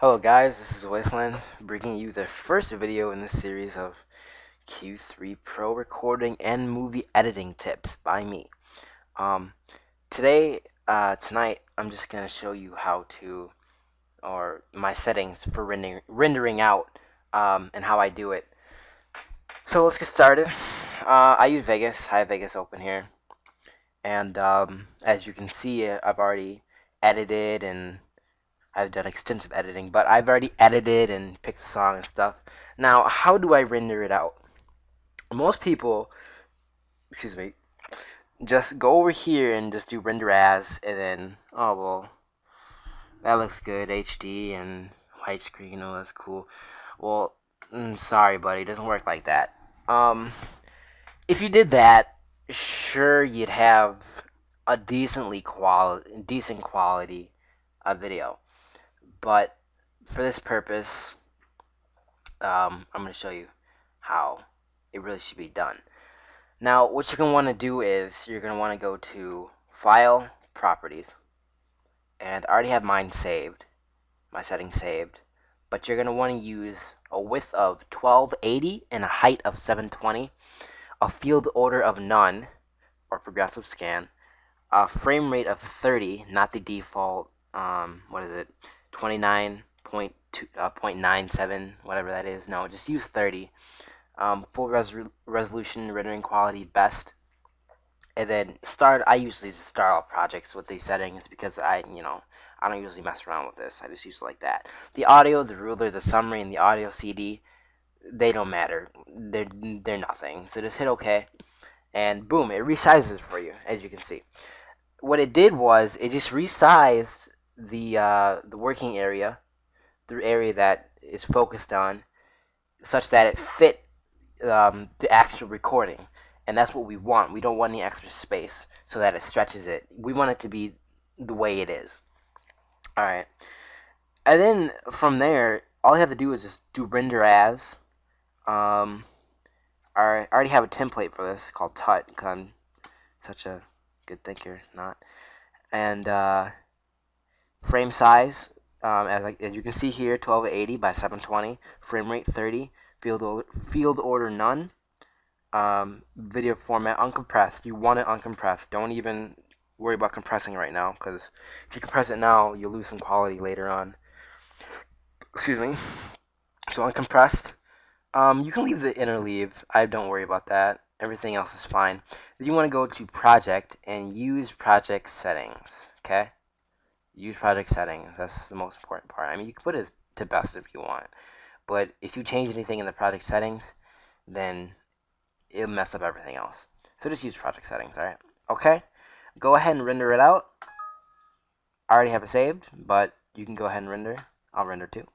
Hello guys, this is Wasteland, bringing you the first video in this series of Q3 Pro recording and movie editing tips by me. Um, today, uh, tonight, I'm just going to show you how to, or my settings for rendering, rendering out, um, and how I do it. So let's get started. Uh, I use Vegas, I have Vegas open here, and um, as you can see, I've already edited and I've done extensive editing, but I've already edited and picked the song and stuff. Now, how do I render it out? Most people, excuse me, just go over here and just do render as, and then, oh, well, that looks good, HD and widescreen, oh, that's cool. Well, mm, sorry, buddy, it doesn't work like that. Um, if you did that, sure, you'd have a decently quality, decent quality uh, video but for this purpose, um, I'm going to show you how it really should be done. Now, what you're going to want to do is you're going to want to go to File, Properties, and I already have mine saved, my settings saved, but you're going to want to use a width of 1280 and a height of 720, a field order of none, or progressive scan, a frame rate of 30, not the default, um, what is it, 29.97, uh, whatever that is. No, just use 30. Um, full res resolution, rendering quality, best. And then start, I usually just start all projects with these settings because I, you know, I don't usually mess around with this. I just use it like that. The audio, the ruler, the summary, and the audio CD, they don't matter. They're, they're nothing. So just hit OK. And boom, it resizes for you, as you can see. What it did was, it just resized the uh, the working area, the area that is focused on, such that it fit um, the actual recording, and that's what we want. We don't want any extra space so that it stretches it. We want it to be the way it is. All right, and then from there, all you have to do is just do render as. Um, I already have a template for this called Tut because I'm such a good thinker, not. And uh, Frame size, um, as, as, you can see here, 1280 by 720. Frame rate 30. Field order, field order none. Um, video format uncompressed. You want it uncompressed. Don't even worry about compressing right now because if you compress it now, you'll lose some quality later on. Excuse me. So uncompressed. Um, you can leave the interleave. I don't worry about that. Everything else is fine. You want to go to project and use project settings. Okay use project settings. That's the most important part. I mean, you can put it to best if you want, but if you change anything in the project settings, then it'll mess up everything else. So just use project settings, alright? Okay, go ahead and render it out. I already have it saved, but you can go ahead and render. I'll render too.